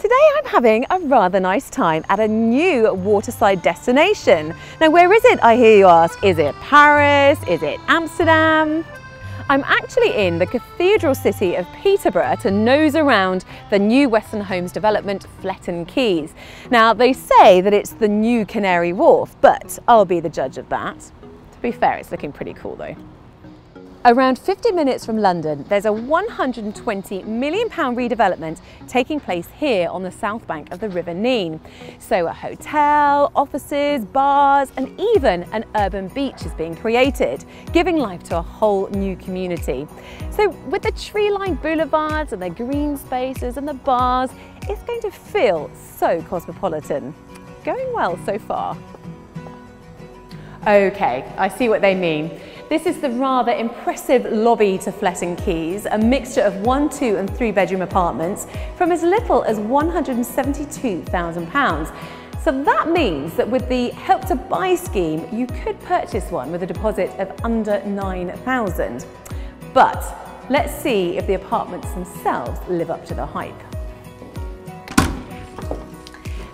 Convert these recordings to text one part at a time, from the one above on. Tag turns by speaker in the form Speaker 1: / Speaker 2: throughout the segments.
Speaker 1: Today I'm having a rather nice time at a new waterside destination. Now where is it I hear you ask? Is it Paris? Is it Amsterdam? I'm actually in the cathedral city of Peterborough to nose around the new Weston Homes development, Fletton Quays. Now they say that it's the new Canary Wharf, but I'll be the judge of that. To be fair, it's looking pretty cool though. Around 50 minutes from London, there's a 120 million pound redevelopment taking place here on the south bank of the River Nene. So a hotel, offices, bars, and even an urban beach is being created, giving life to a whole new community. So with the tree-lined boulevards and the green spaces and the bars, it's going to feel so cosmopolitan. Going well so far. Okay, I see what they mean. This is the rather impressive lobby to Fletton Quays, a mixture of one, two and three bedroom apartments from as little as £172,000. So that means that with the Help to Buy scheme, you could purchase one with a deposit of under 9,000. But let's see if the apartments themselves live up to the hype.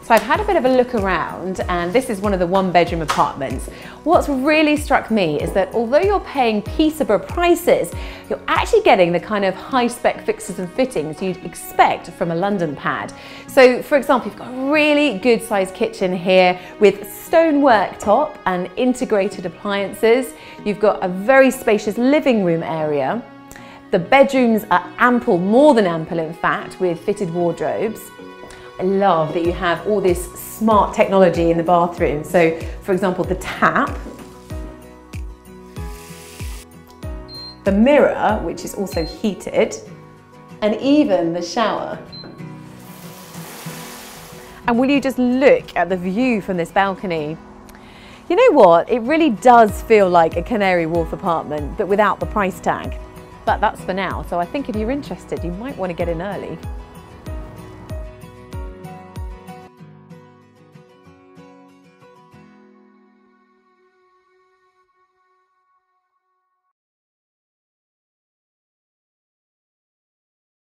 Speaker 1: So I've had a bit of a look around and this is one of the one bedroom apartments. What's really struck me is that although you're paying Peterborough prices, you're actually getting the kind of high spec fixtures and fittings you'd expect from a London pad. So for example, you've got a really good sized kitchen here with stone worktop and integrated appliances. You've got a very spacious living room area. The bedrooms are ample, more than ample in fact, with fitted wardrobes. Love that you have all this smart technology in the bathroom. So for example, the tap, the mirror, which is also heated, and even the shower. And will you just look at the view from this balcony? You know what? It really does feel like a Canary Wharf apartment, but without the price tag. But that's for now, so I think if you're interested, you might want to get in early.